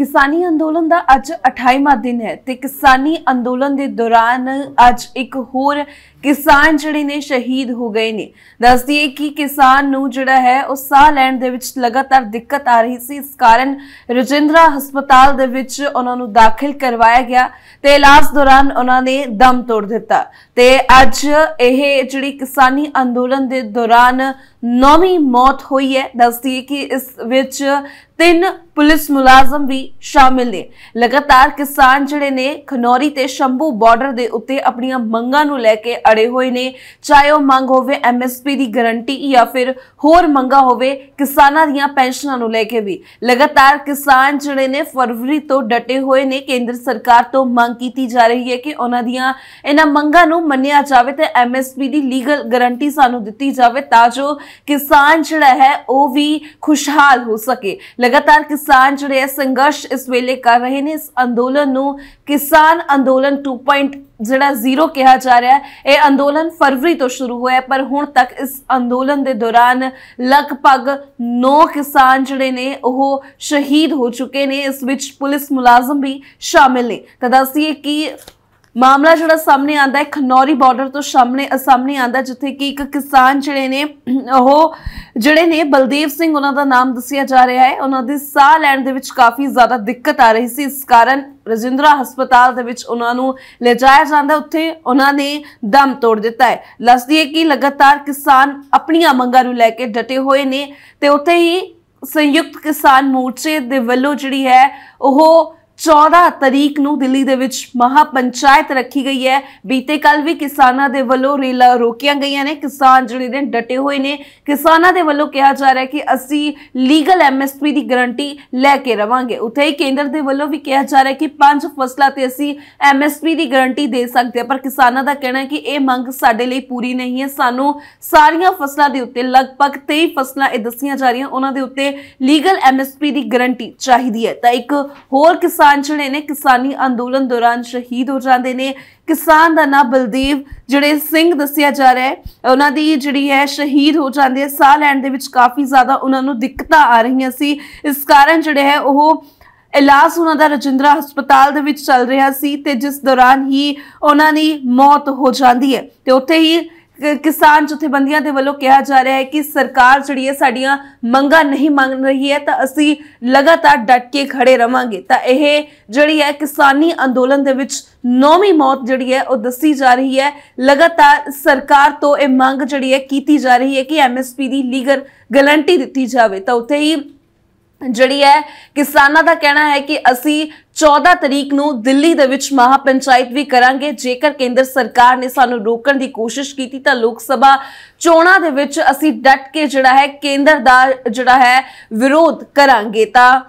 ਕਿਸਾਨੀ ਅੰਦੋਲਨ ਦਾ ਅੱਜ 28ਵਾਂ ਦਿਨ ਹੈ ਤੇ ਕਿਸਾਨੀ ਅੰਦੋਲਨ ਦੇ ਦੌਰਾਨ ਅੱਜ ਇੱਕ ਹੋਰ ਕਿਸਾਨ ਜਿਹੜੇ ਨੇ ਸ਼ਹੀਦ ਹੋ ਗਏ ਨੇ। ਦੱਸਦੀ ਹੈ ਕਿ ਕਿਸਾਨ ਨੂੰ ਜਿਹੜਾ ਹੈ ਉਹ ਸਾਹ ਲੈਣ ਦੇ ਵਿੱਚ ਲਗਾਤਾਰ ਦਿੱਕਤ ਆ ਰਹੀ ਸੀ। ਇਸ ਕਾਰਨ ਰਜਿੰਦਰਾ ਹਸਪਤਾਲ ਦੇ ਵਿੱਚ ਉਹਨਾਂ ਨੂੰ ਦਾਖਲ ਕਰਵਾਇਆ ਗਿਆ ਤੇ ਇਲਾਜ ਦੌਰਾਨ ਉਹਨਾਂ ਨੇ ਦਮ ਤੋੜ ਦਿੱਤਾ। ਤੇ ਅੱਜ ਇਹ ਜਿਹੜੀ ਕਿਸਾਨੀ ਅੰਦੋਲਨ ਦੇ ਦੌਰਾਨ ਨੌਵੀਂ ਮੌਤ ਹੋਈ ਹੈ। ਦੱਸਦੀ ਹੈ ਕਿ ਇਸ ਵਿੱਚ ਤਿੰਨ ਪੁਲਿਸ ਮੁਲਾਜ਼ਮ ਵੀ ਸ਼ਾਮਿਲ ਨੇ। ਲਗਾਤਾਰ ਕਿਸਾਨ ਜਿਹੜੇ ਨੇ, ਖਨੌਰੀ ਤੇ ਸ਼ੰਭੂ ਬਾਰਡਰ ਦੇ ਉੱਤੇ ਆਪਣੀਆਂ ਮੰਗਾਂ ਨੂੰ ਲੈ ਕੇ ਅੜੇ ਹੋਏ ਨੇ। ਚਾਹੇ ਉਹ ਮੰਗ ਹੋਵੇ ਐਮਐਸਪੀ ਦੀ ਗਾਰੰਟੀ ਜਾਂ ਫਿਰ ਹੋਰ ਮੰਗਾ ਹੋਵੇ, ਕਿਸਾਨਾਂ ਦੀਆਂ ਪੈਨਸ਼ਨਾਂ ਨੂੰ ਲੈ ਕੇ ਵੀ। ਲਗਾਤਾਰ ਕਿਸਾਨ ਜਿਹੜੇ ਨੇ, ਫਰਵਰੀ ਤੋਂ ਡਟੇ ਹੋਏ ਨੇ। ਕੇਂਦਰ ਸਰਕਾਰ ਤੋਂ ਮੰਗ ਕੀਤੀ ਜਾ ਰਹੀ ਹੈ ਕਿ ਉਹਨਾਂ ਦੀਆਂ ਇਹਨਾਂ ਮੰਗਾਂ ਨੂੰ ਮੰਨਿਆ ਜਾਵੇ ਤੇ ਐਮਐਸਪੀ ਦੀ ਲੀਗਲ ਗਾਰੰਟੀ ਸਾਨੂੰ ਦਿੱਤੀ ਜਾਵੇ ਤਾਂ ਜੋ ਕਿਸਾਨ ਜਿਹੜਾ ਹੈ, ਉਹ ਵੀ ਖੁਸ਼ਹਾਲ ਹੋ ਸਕੇ। ਲਗਾਤਾਰ ਕਿਸਾਨ ਜਿਹੜੇ ਹੈ ਸੰਘਰਸ਼ ਇਸ ਵੇਲੇ ਕਰ ਰਹੇ ਨੇ। ਇਸ ਅੰਦੋਲਨ ਨੂੰ ਕਿਸਾਨ ਅੰਦੋਲਨ 2. ਜਿਹੜਾ ਜ਼ੀਰੋ ਕਿਹਾ ਜਾ ਰਿਹਾ ਹੈ। ਇਹ ਅੰਦੋਲਨ ਫਰਵਰੀ ਤੋਂ ਸ਼ੁਰੂ ਹੋਇਆ ਪਰ ਹੁਣ ਤੱਕ ਇਸ ਅੰਦੋਲਨ ਦੇ ਦੌਰਾਨ ਲਗਭਗ 9 ਕਿਸਾਨ ਜਿਹੜੇ ਨੇ ਉਹ ਸ਼ਹੀਦ ਹੋ ਚੁੱਕੇ ਨੇ। ਇਸ ਵਿੱਚ ਪੁਲਿਸ ਮੁਲਾਜ਼ਮ ਵੀ ਸ਼ਾਮਿਲ ਨੇ। ਤਾਂ ਦੱਸੀਏ ਕਿ ਮਾਮਲਾ ਜਿਹੜਾ ਸਾਹਮਣੇ ਆਂਦਾ ਹੈ, ਖਨੌਰੀ ਬਾਰਡਰ ਤੋਂ ਸਾਹਮਣੇ ਸਾਹਮਣੇ ਆਂਦਾ ਜਿੱਥੇ ਕਿ ਇੱਕ ਕਿਸਾਨ ਜਿਹੜੇ ਨੇ, ਉਹ ਜਿਹੜੇ ਨੇ, ਬਲਦੇਵ ਸਿੰਘ ਉਹਨਾਂ ਦਾ ਨਾਮ ਦੱਸਿਆ ਜਾ ਰਿਹਾ ਹੈ। ਉਹਨਾਂ ਦੀ ਸਾਹ ਲੈਣ ਦੇ ਵਿੱਚ ਕਾਫੀ ਜ਼ਿਆਦਾ ਦਿੱਕਤ ਆ ਰਹੀ ਸੀ। ਇਸ ਕਾਰਨ ਰਜਿੰਦਰਾ ਹਸਪਤਾਲ ਦੇ ਵਿੱਚ ਉਹਨਾਂ ਨੂੰ ਲਿਜਾਇਆ ਜਾਂਦਾ ਉੱਥੇ ਉਹਨਾਂ ਨੇ ਦਮ ਤੋੜ ਦਿੱਤਾ ਹੈ। ਦੱਸਦੀ ਹੈ ਕਿ ਲਗਾਤਾਰ ਕਿਸਾਨ ਆਪਣੀਆਂ ਮੰਗਾਂ ਨੂੰ ਲੈ ਕੇ ਡਟੇ ਹੋਏ ਨੇ ਤੇ ਉੱਥੇ ਹੀ ਸੰਯੁਕਤ ਕਿਸਾਨ ਮੋਰਚੇ ਦੇ ਵੱਲੋਂ ਜਿਹੜੀ ਹੈ, ਉਹ 14 ਤਰੀਕ ਨੂੰ ਦਿੱਲੀ ਦੇ ਵਿੱਚ ਮਹਾ ਪੰਚਾਇਤ ਰੱਖੀ ਗਈ ਹੈ। ਬੀਤੇ ਕੱਲ ਵੀ ਕਿਸਾਨਾਂ ਦੇ ਵੱਲੋਂ ਰੇਲਾਂ ਰੋਕੀਆਂ ਗਈਆਂ ਨੇ। ਕਿਸਾਨ ਜਿਹੜੇ ਨੇ ਡਟੇ ਹੋਏ ਨੇ। ਕਿਸਾਨਾਂ ਦੇ ਵੱਲੋਂ ਕਿਹਾ ਜਾ ਰਿਹਾ ਹੈ ਕਿ ਅਸੀਂ ਲੀਗਲ ਐਮਐਸਪੀ ਦੀ ਗਾਰੰਟੀ ਲੈ ਕੇ ਰਵਾਂਗੇ। ਉੱਥੇ ਹੀ ਕੇਂਦਰ ਦੇ ਵੱਲੋਂ ਵੀ ਕਿਹਾ ਜਾ ਰਿਹਾ ਹੈ ਕਿ ਪੰਜ ਫਸਲਾਂ ਤੇ ਅਸੀਂ ਐਮਐਸਪੀ ਦੀ ਗਾਰੰਟੀ ਦੇ ਸਕਦੇ ਹਾਂ। ਪਰ ਕਿਸਾਨਾਂ ਦਾ ਕਹਿਣਾ ਹੈ ਕਿ ਇਹ ਮੰਗ ਸਾਡੇ ਲਈ ਪੂਰੀ ਨਹੀਂ ਹੈ। ਸਾਨੂੰ ਸਾਰੀਆਂ ਫਸਲਾਂ ਦੇ ਉੱਤੇ ਲਗਭਗ 23 ਫਸਲਾਂ ਇਹ ਦੱਸੀਆਂ ਜਾ ਰਹੀਆਂ। ਉਹਨਾਂ ਦੇ ਉੱਤੇ ਲੀਗਲ ਐਮਐਸਪੀ ਦੀ ਗਾਰੰਟੀ ਚਾਹੀਦੀ ਹੈ। ਤਾਂ ਇੱਕ ਹੋਰ ਕਿਸਾਨ ਕਿਸਾਨ ਜਿਹੜੇ ਨੇ ਕਿਸਾਨੀ ਅੰਦੋਲਨ ਦੌਰਾਨ ਸ਼ਹੀਦ ਹੋ ਜਾਂਦੇ ਨੇ। ਕਿਸਾਨ ਦਾ ਨਾਮ ਬਲਦੇਵ, ਜਿਹੜੇ ਸਿੰਘ ਦੱਸਿਆ ਜਾ ਰਿਹਾ ਹੈ। ਉਹਨਾਂ ਦੀ ਜਿਹੜੀ ਹੈ ਸ਼ਹੀਦ ਹੋ ਜਾਂਦੇ ਸਾਹ ਲੈਣ ਦੇ ਵਿੱਚ ਕਾਫੀ ਜ਼ਿਆਦਾ ਉਹਨਾਂ ਨੂੰ ਦਿੱਕਤਾਂ ਆ ਰਹੀਆਂ ਸੀ। ਇਸ ਕਾਰਨ ਜਿਹੜੇ ਹੈ ਉਹ ਇਲਾਜ ਉਹਨਾਂ ਦਾ ਰਜਿੰਦਰਾ ਹਸਪਤਾਲ ਦੇ ਵਿੱਚ ਚੱਲ ਰਿਹਾ ਸੀ ਤੇ ਜਿਸ ਦੌਰਾਨ ਹੀ ਉਹਨਾਂ ਦੀ ਮੌਤ ਹੋ ਜਾਂਦੀ ਹੈ। ਤੇ ਉੱਥੇ ਹੀ ਕਿਸਾਨ ਜਥੇਬੰਦੀਆਂ ਦੇ ਵੱਲੋਂ ਕਿਹਾ ਜਾ ਰਿਹਾ ਹੈ ਕਿ ਸਰਕਾਰ ਜਿਹੜੀ ਹੈ ਸਾਡੀਆਂ ਮੰਗਾਂ ਨਹੀਂ ਮੰਨ ਰਹੀ ਹੈ, ਤਾਂ ਅਸੀਂ ਲਗਾਤਾਰ ਡਟ ਕੇ ਖੜੇ ਰਵਾਂਗੇ। ਤਾਂ ਇਹ ਜਿਹੜੀ ਹੈ ਕਿਸਾਨੀ ਅੰਦੋਲਨ ਦੇ ਵਿੱਚ ਨੌਵੀਂ ਮੌਤ ਜਿਹੜੀ ਹੈ, ਉਹ ਦੱਸੀ ਜਾ ਰਹੀ ਹੈ। ਲਗਾਤਾਰ ਸਰਕਾਰ ਤੋਂ ਇਹ ਮੰਗ ਜਿਹੜੀ ਹੈ ਕੀਤੀ ਜਾ ਰਹੀ ਹੈ ਕਿ ਐਮਐਸਪੀ ਦੀ ਲੀਗਲ ਗਾਰੰਟੀ ਦਿੱਤੀ ਜਾਵੇ। ਤਾਂ ਉੱਥੇ ਹੀ ਜਿਹੜੀ ਹੈ, ਕਿਸਾਨਾਂ ਦਾ ਕਹਿਣਾ ਹੈ ਕਿ ਅਸੀਂ 14 ਤਰੀਕ ਨੂੰ ਦਿੱਲੀ ਦੇ ਵਿੱਚ ਮਹਾ ਪੰਚਾਇਤ ਵੀ ਕਰਾਂਗੇ। ਜੇਕਰ ਕੇਂਦਰ ਸਰਕਾਰ ਨੇ ਸਾਨੂੰ ਰੋਕਣ ਦੀ ਕੋਸ਼ਿਸ਼ ਕੀਤੀ ਤਾਂ ਲੋਕ ਸਭਾ ਚੋਣਾਂ ਦੇ ਵਿੱਚ ਅਸੀਂ ਡਟ ਕੇ ਜਿਹੜਾ ਹੈ, ਕੇਂਦਰ ਦਾ ਜਿਹੜਾ ਹੈ, ਵਿਰੋਧ ਕਰਾਂਗੇ ਤਾਂ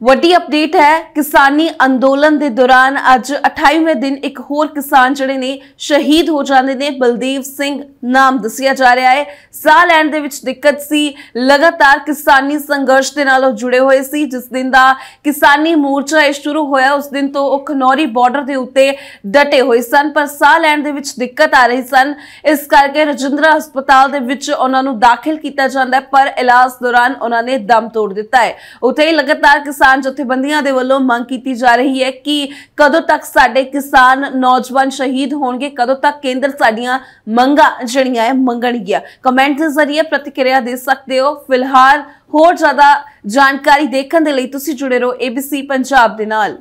ਵੱਡੀ ਅਪਡੇਟ ਹੈ, ਕਿਸਾਨੀ ਅੰਦੋਲਨ ਦੇ ਦੌਰਾਨ ਅੱਜ 28ਵੇਂ ਦਿਨ ਇੱਕ ਹੋਰ ਕਿਸਾਨ ਜਿਹੜੇ ਨੇ ਸ਼ਹੀਦ ਹੋ ਜਾਂਦੇ ਨੇ, ਬਲਦੇਵ ਸਿੰਘ ਨਾਮ ਦੱਸਿਆ ਜਾ ਰਿਹਾ ਹੈ। ਸਾਹ ਲੈਣ ਦੇ ਵਿੱਚ ਦਿੱਕਤ ਸੀ, ਲਗਾਤਾਰ ਕਿਸਾਨੀ ਸੰਘਰਸ਼ ਦੇ ਨਾਲ ਉਹ ਜੁੜੇ ਹੋਏ ਸੀ, ਜਿਸ ਦਿਨ ਦਾ ਕਿਸਾਨੀ ਮੋਰਚਾ ਇਹ ਸ਼ੁਰੂ ਹੋਇਆ, ਉਸ ਦਿਨ ਤੋਂ ਉਹ ਖਨੌਰੀ ਬਾਰਡਰ ਦੇ ਉੱਤੇ ਡਟੇ ਹੋਏ ਸਨ, ਪਰ ਸਾਹ ਲੈਣ ਦੇ ਵਿੱਚ ਦਿੱਕਤ ਆ ਰਹੀ ਸਨ। ਇਸ ਕਰਕੇ ਰਜਿੰਦਰਾ ਹਸਪਤਾਲ ਦੇ ਵਿੱਚ ਉਹਨਾਂ ਨੂੰ ਦਾਖਲ ਕੀਤਾ ਜਾਂਦਾ ਪਰ ਇਲਾਜ ਦੌਰਾਨ ਉਹਨਾਂ ਨੇ ਦਮ ਤੋੜ ਦਿੱਤਾ ਹੈ। ਉੱਥੇ ਹੀ ਲਗਾਤਾਰ ਕਿਸਾਨ ਕਿਸਾਨ ਜਥੇਬੰਦੀਆਂ ਦੇ ਵੱਲੋਂ ਮੰਗ ਕੀਤੀ ਜਾ ਰਹੀ ਹੈ ਕਿ ਕਦੋਂ ਤੱਕ ਸਾਡੇ ਕਿਸਾਨ ਨੌਜਵਾਨ ਸ਼ਹੀਦ ਹੋਣਗੇ? ਕਦੋਂ ਤੱਕ ਕੇਂਦਰ ਸਾਡੀਆਂ ਮੰਗਾਂ ਜਿਹੜੀਆਂ ਹੈ, ਮੰਗਣਗੀਆਂ? ਕਮੈਂਟ ਦੇ ਜ਼ਰੀਏ ਪ੍ਰਤੀਕਿਰਿਆ ਦੇ ਸਕਦੇ ਹੋ। ਫਿਲਹਾਲ ਹੋਰ ਜ਼ਿਆਦਾ ਜਾਣਕਾਰੀ ਦੇਖਣ ਦੇ ਲਈ ਤੁਸੀਂ ਜੁੜੇ ਰਹੋ ABC ਪੰਜਾਬ ਦੇ ਨਾਲ।